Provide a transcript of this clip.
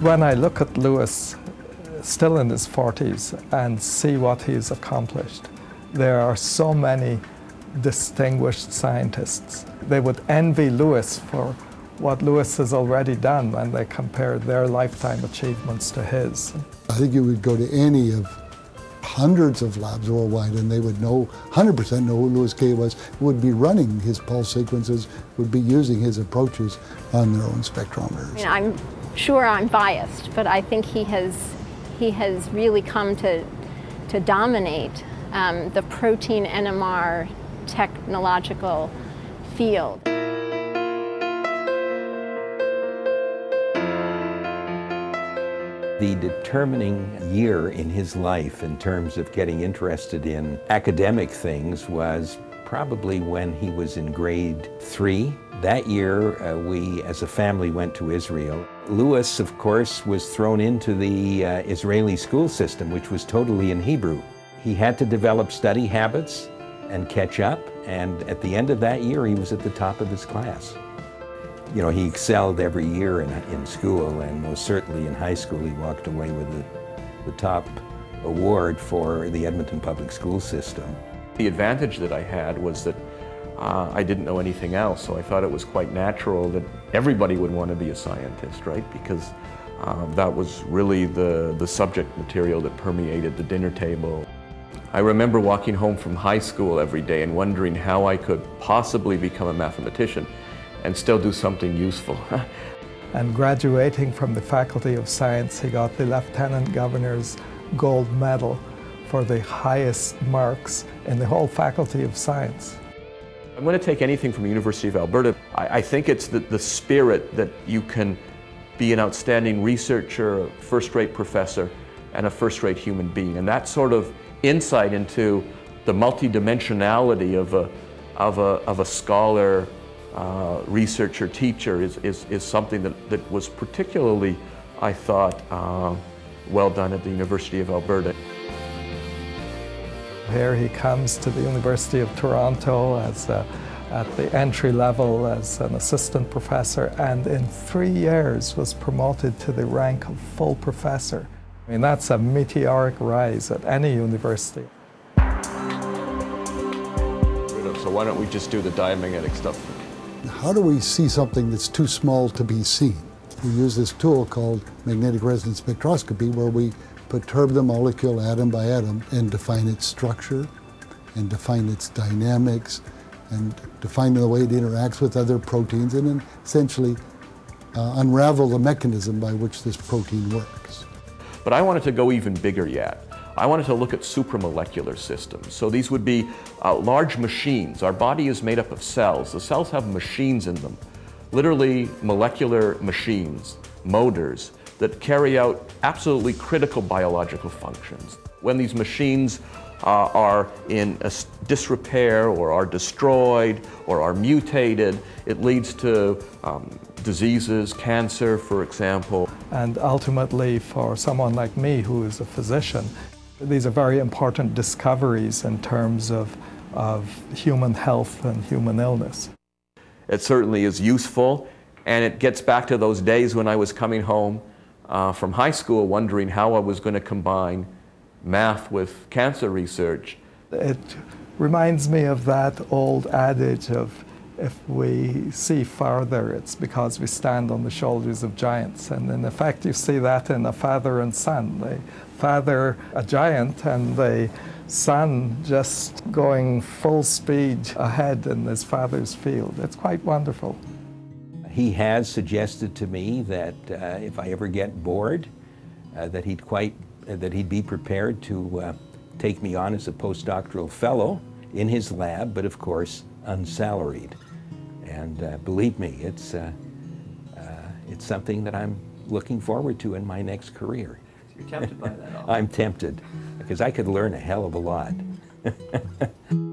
when I look at Lewis, uh, still in his 40s, and see what he's accomplished, there are so many distinguished scientists. They would envy Lewis for what Lewis has already done when they compare their lifetime achievements to his. I think you would go to any of hundreds of labs worldwide and they would know, 100% know who Lewis Kay was, would be running his pulse sequences, would be using his approaches on their own spectrometers. I mean, I'm sure I'm biased, but I think he has, he has really come to, to dominate um, the protein NMR technological field. The determining year in his life in terms of getting interested in academic things was probably when he was in grade three. That year, uh, we as a family went to Israel. Lewis, of course, was thrown into the uh, Israeli school system, which was totally in Hebrew. He had to develop study habits and catch up, and at the end of that year, he was at the top of his class you know, he excelled every year in, in school, and most certainly in high school, he walked away with the, the top award for the Edmonton Public School System. The advantage that I had was that uh, I didn't know anything else, so I thought it was quite natural that everybody would want to be a scientist, right? Because um, that was really the, the subject material that permeated the dinner table. I remember walking home from high school every day and wondering how I could possibly become a mathematician and still do something useful. and graduating from the Faculty of Science, he got the Lieutenant Governor's Gold Medal for the highest marks in the whole Faculty of Science. I'm going to take anything from the University of Alberta. I, I think it's the, the spirit that you can be an outstanding researcher, a first-rate professor, and a first-rate human being. And that sort of insight into the multidimensionality of a, of a, of a scholar uh, researcher, teacher is, is, is something that, that was particularly, I thought, uh, well done at the University of Alberta. Here he comes to the University of Toronto as a, at the entry level as an assistant professor and in three years was promoted to the rank of full professor. I mean, that's a meteoric rise at any university. So why don't we just do the diamagnetic stuff how do we see something that's too small to be seen? We use this tool called magnetic resonance spectroscopy where we perturb the molecule atom by atom and define its structure and define its dynamics and define the way it interacts with other proteins and then essentially uh, unravel the mechanism by which this protein works. But I wanted to go even bigger yet. I wanted to look at supramolecular systems. So these would be uh, large machines. Our body is made up of cells. The cells have machines in them, literally molecular machines, motors, that carry out absolutely critical biological functions. When these machines uh, are in disrepair or are destroyed or are mutated, it leads to um, diseases, cancer, for example. And ultimately, for someone like me who is a physician, these are very important discoveries in terms of, of human health and human illness. It certainly is useful, and it gets back to those days when I was coming home uh, from high school wondering how I was going to combine math with cancer research. It reminds me of that old adage of if we see farther, it's because we stand on the shoulders of giants. And in effect, you see that in a father and son. The father, a giant, and the son just going full speed ahead in his father's field. It's quite wonderful. He has suggested to me that uh, if I ever get bored, uh, that he'd quite, uh, that he'd be prepared to uh, take me on as a postdoctoral fellow in his lab, but of course unsalaried. And uh, believe me, it's, uh, uh, it's something that I'm looking forward to in my next career. You're tempted by that? I'm tempted, because I could learn a hell of a lot.